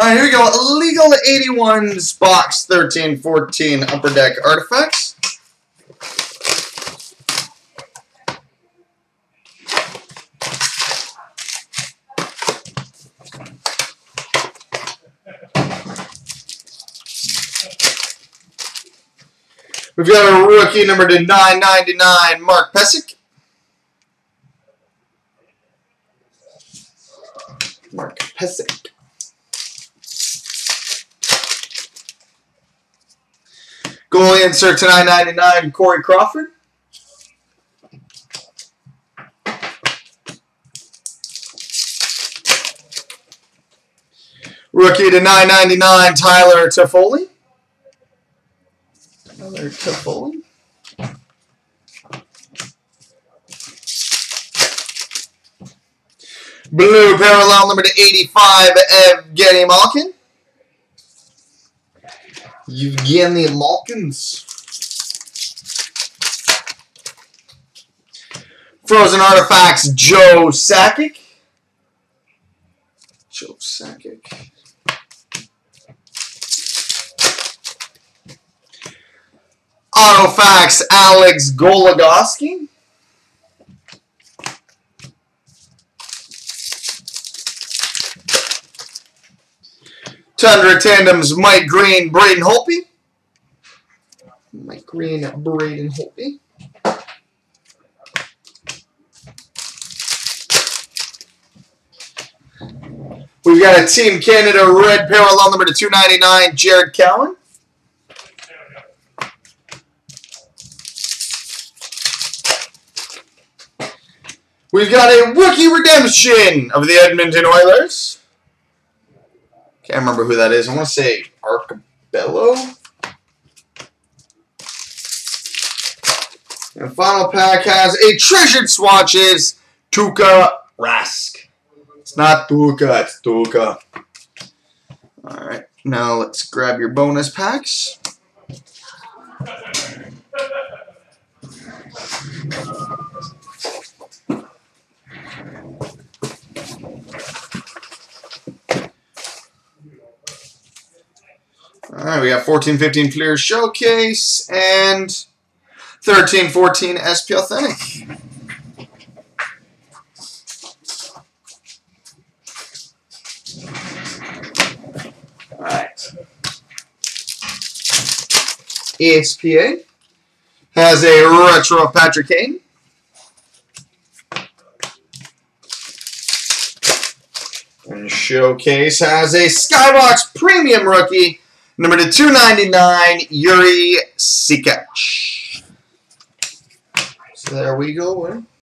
All right, here we go. Illeagle 81s, box 1314 Upper Deck Artifacts. We've got a rookie number to 999, Mark Pysyk. Mark Pysyk. Insert to 999, Corey Crawford. Rookie to 999, Tyler Toffoli. Tyler Toffoli. Blue parallel number to 85, Evgeny Malkin. Evgeny Malkins. Frozen Artifacts, Joe Sakic. Joe Sakic. Autofacts, Alex Goligoski. Tundra Tandems, Mike Green, Braden Holtby. Mike Green, Braden Holtby. We've got a Team Canada red parallel number to 299, Jared Cowen. We've got a rookie redemption of the Edmonton Oilers. Can't remember who that is. I want to say Arcobello. And final pack has a treasured swatches, Tuukka Rask. It's not Tuukka, it's Tuukka. Alright, now let's grab your bonus packs. All right, we got 14, 15 Fleer Showcase and 13, 14 SP Authentic. All right. ESPA has a retro Patrick Kane. And Showcase has a Skybox Premium Rookie Number to 299, Jiri Sekac. So there we go.